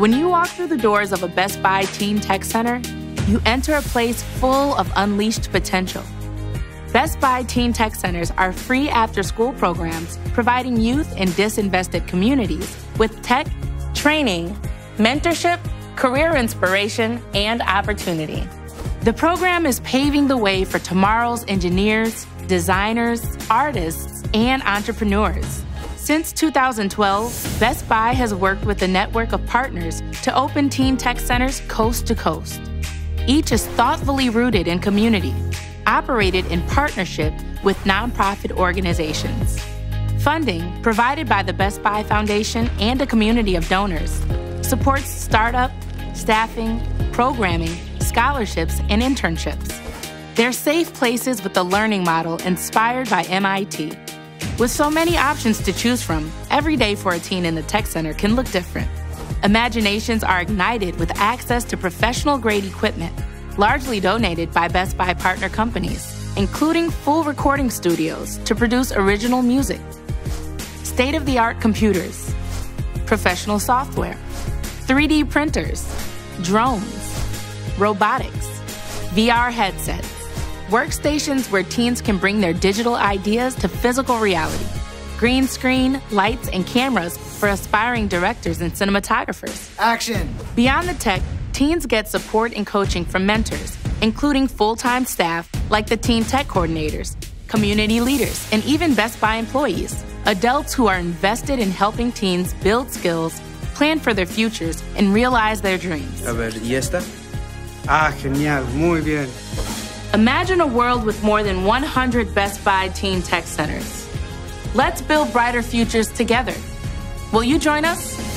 When you walk through the doors of a Best Buy Teen Tech Center, you enter a place full of unleashed potential. Best Buy Teen Tech Centers are free after school programs providing youth in disinvested communities with tech, training, mentorship, career inspiration, and opportunity. The program is paving the way for tomorrow's engineers, designers, artists, and entrepreneurs. Since 2012, Best Buy has worked with a network of partners to open teen tech centers coast to coast. Each is thoughtfully rooted in community, operated in partnership with nonprofit organizations. Funding, provided by the Best Buy Foundation and a community of donors, supports startup, staffing, programming, scholarships, and internships. They're safe places with a learning model inspired by MIT. With so many options to choose from, every day for a teen in the Tech Center can look different. Imaginations are ignited with access to professional grade equipment, largely donated by Best Buy partner companies, including full recording studios to produce original music, state of the art computers, professional software, 3D printers, drones, robotics, VR headsets, workstations where teens can bring their digital ideas to physical reality, green screen, lights, and cameras for aspiring directors and cinematographers. Action! Beyond the tech, teens get support and coaching from mentors, including full time staff like the teen tech coordinators, community leaders, and even Best Buy employees. Adults who are invested in helping teens build skills, plan for their futures, and realize their dreams. A ver, ¿y esta? Ah, genial, muy bien. Imagine a world with more than 100 Best Buy Teen Tech Centers. Let's build brighter futures together. Will you join us?